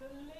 the